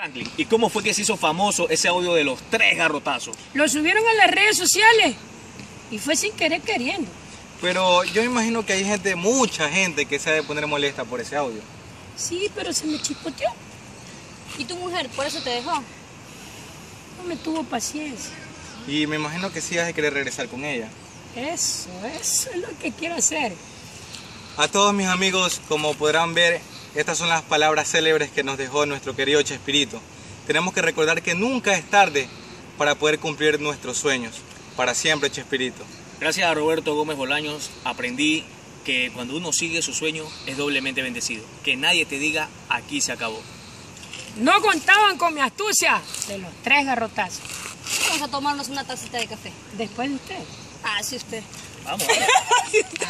Franklin, ¿y cómo fue que se hizo famoso ese audio de los tres garrotazos? Lo subieron a las redes sociales y fue sin querer queriendo. Pero yo imagino que hay gente, mucha gente que se ha de poner molesta por ese audio. Sí, pero se me chispoteó. ¿Y tu mujer por eso te dejó? No me tuvo paciencia. Y me imagino que sí has de querer regresar con ella. Eso, eso es lo que quiero hacer. A todos mis amigos, como podrán ver, estas son las palabras célebres que nos dejó nuestro querido Chespirito. Tenemos que recordar que nunca es tarde para poder cumplir nuestros sueños. Para siempre, Chespirito. Gracias a Roberto Gómez Bolaños aprendí que cuando uno sigue su sueño es doblemente bendecido. Que nadie te diga aquí se acabó. No contaban con mi astucia de los tres garrotazos. Vamos a tomarnos una tacita de café. Después de usted. Ah, sí, usted. Vamos.